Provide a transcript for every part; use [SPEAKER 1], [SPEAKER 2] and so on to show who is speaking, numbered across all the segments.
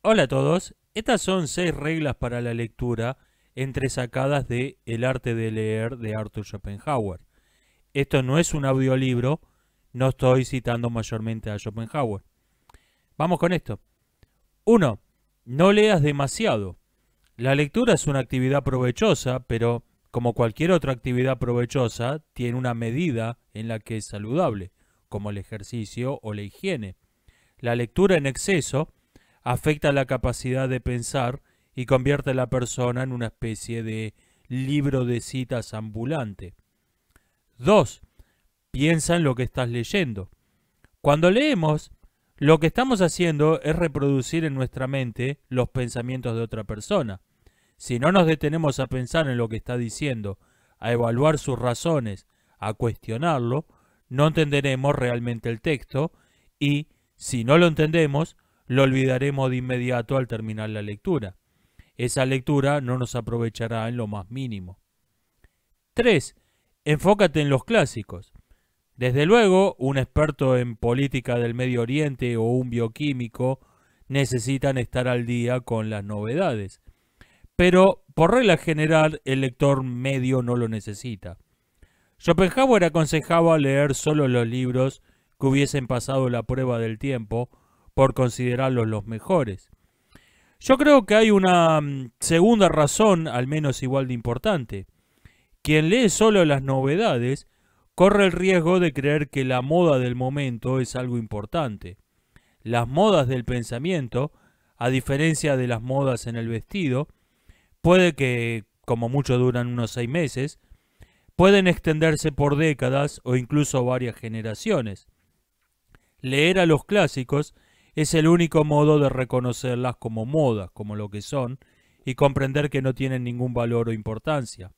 [SPEAKER 1] Hola a todos, estas son seis reglas para la lectura entresacadas de El arte de leer de Arthur Schopenhauer. Esto no es un audiolibro, no estoy citando mayormente a Schopenhauer. Vamos con esto. 1. No leas demasiado. La lectura es una actividad provechosa, pero como cualquier otra actividad provechosa, tiene una medida en la que es saludable, como el ejercicio o la higiene. La lectura en exceso afecta la capacidad de pensar y convierte a la persona en una especie de libro de citas ambulante. 2. Piensa en lo que estás leyendo. Cuando leemos, lo que estamos haciendo es reproducir en nuestra mente los pensamientos de otra persona. Si no nos detenemos a pensar en lo que está diciendo, a evaluar sus razones, a cuestionarlo, no entenderemos realmente el texto y, si no lo entendemos, lo olvidaremos de inmediato al terminar la lectura. Esa lectura no nos aprovechará en lo más mínimo. 3. Enfócate en los clásicos. Desde luego, un experto en política del Medio Oriente o un bioquímico necesitan estar al día con las novedades. Pero, por regla general, el lector medio no lo necesita. Schopenhauer aconsejaba leer solo los libros que hubiesen pasado la prueba del tiempo por considerarlos los mejores. Yo creo que hay una mm, segunda razón, al menos igual de importante. Quien lee solo las novedades corre el riesgo de creer que la moda del momento es algo importante. Las modas del pensamiento, a diferencia de las modas en el vestido, puede que, como mucho duran unos seis meses, pueden extenderse por décadas o incluso varias generaciones. Leer a los clásicos es el único modo de reconocerlas como modas, como lo que son, y comprender que no tienen ningún valor o importancia.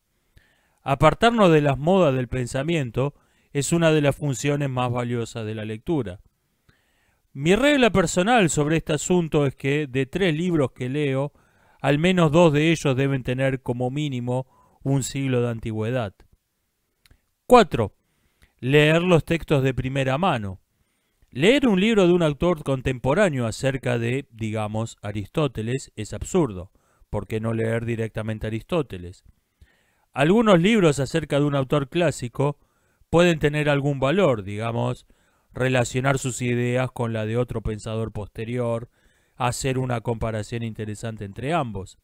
[SPEAKER 1] Apartarnos de las modas del pensamiento es una de las funciones más valiosas de la lectura. Mi regla personal sobre este asunto es que de tres libros que leo, al menos dos de ellos deben tener como mínimo un siglo de antigüedad. 4. Leer los textos de primera mano. Leer un libro de un autor contemporáneo acerca de, digamos, Aristóteles es absurdo. ¿Por qué no leer directamente Aristóteles? Algunos libros acerca de un autor clásico pueden tener algún valor, digamos, relacionar sus ideas con la de otro pensador posterior, hacer una comparación interesante entre ambos.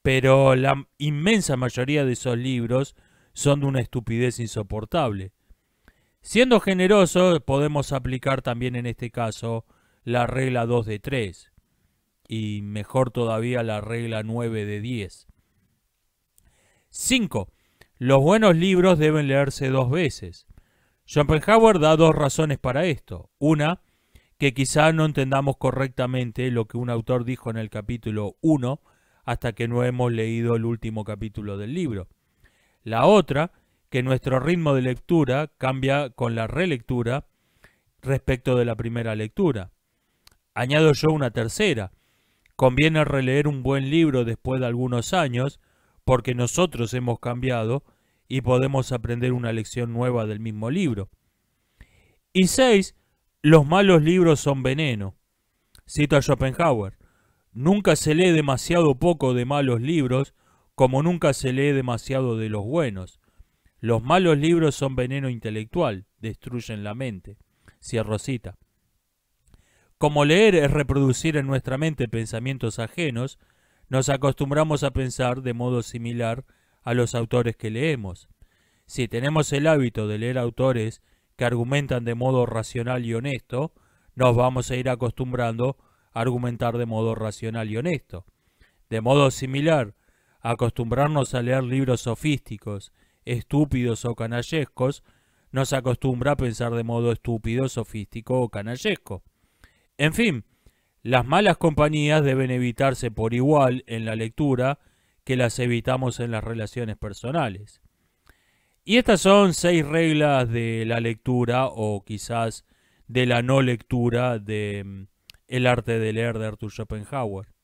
[SPEAKER 1] Pero la inmensa mayoría de esos libros son de una estupidez insoportable. Siendo generosos, podemos aplicar también en este caso la regla 2 de 3 y mejor todavía la regla 9 de 10. 5. Los buenos libros deben leerse dos veces. Schopenhauer da dos razones para esto. Una, que quizá no entendamos correctamente lo que un autor dijo en el capítulo 1 hasta que no hemos leído el último capítulo del libro. La otra, que nuestro ritmo de lectura cambia con la relectura respecto de la primera lectura. Añado yo una tercera. Conviene releer un buen libro después de algunos años porque nosotros hemos cambiado y podemos aprender una lección nueva del mismo libro. Y seis, los malos libros son veneno. Cito a Schopenhauer. Nunca se lee demasiado poco de malos libros como nunca se lee demasiado de los buenos. Los malos libros son veneno intelectual, destruyen la mente. Cierro cita. Como leer es reproducir en nuestra mente pensamientos ajenos, nos acostumbramos a pensar de modo similar a los autores que leemos. Si tenemos el hábito de leer autores que argumentan de modo racional y honesto, nos vamos a ir acostumbrando a argumentar de modo racional y honesto. De modo similar, acostumbrarnos a leer libros sofísticos estúpidos o canallescos, nos acostumbra a pensar de modo estúpido, sofístico o canallesco. En fin, las malas compañías deben evitarse por igual en la lectura que las evitamos en las relaciones personales. Y estas son seis reglas de la lectura o quizás de la no lectura de mm, El arte de leer de Arthur Schopenhauer.